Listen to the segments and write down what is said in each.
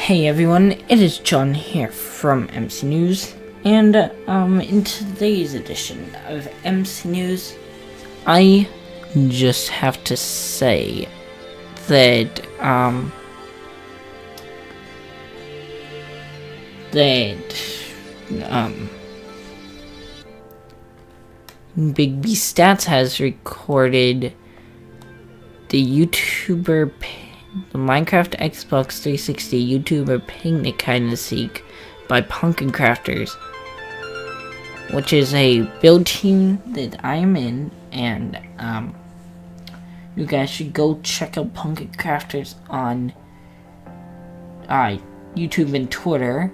Hey everyone, it is John here from MC News, and um, in today's edition of MC News, I just have to say that um, that um, BigBStatz has recorded the YouTuber the Minecraft Xbox 360 YouTuber Picnic and Seek by Pumpkin Crafters, which is a build team that I'm in, and um, you guys should go check out Pumpkin Crafters on uh, YouTube and Twitter.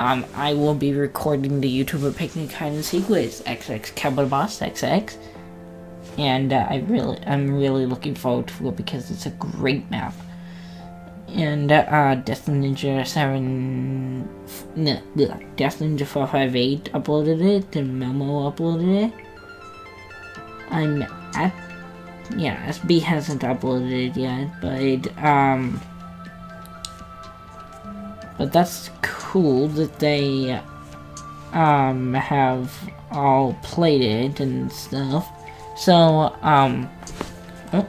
Um, I will be recording the YouTuber Picnic and Seek with XX Capital Boss XX and uh, I really, I'm really looking forward to it because it's a great map and uh, Death Ninja 7, no, Death Ninja 458 uploaded it, and Memo uploaded it. I'm at, yeah, SB hasn't uploaded it yet, but, um, but that's cool that they, um, have all played it and stuff. So, um, oh,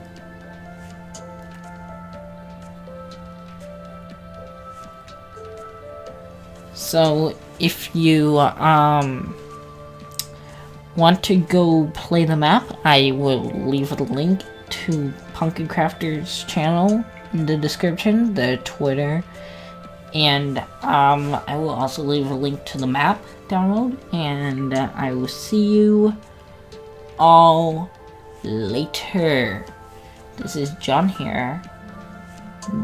So if you um want to go play the map, I will leave a link to Pumpkin Crafter's channel in the description, the Twitter, and um, I will also leave a link to the map download, and uh, I will see you all later. This is John here.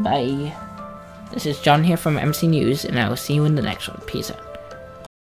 Bye. This is John here from MC News, and I will see you in the next one. Peace out.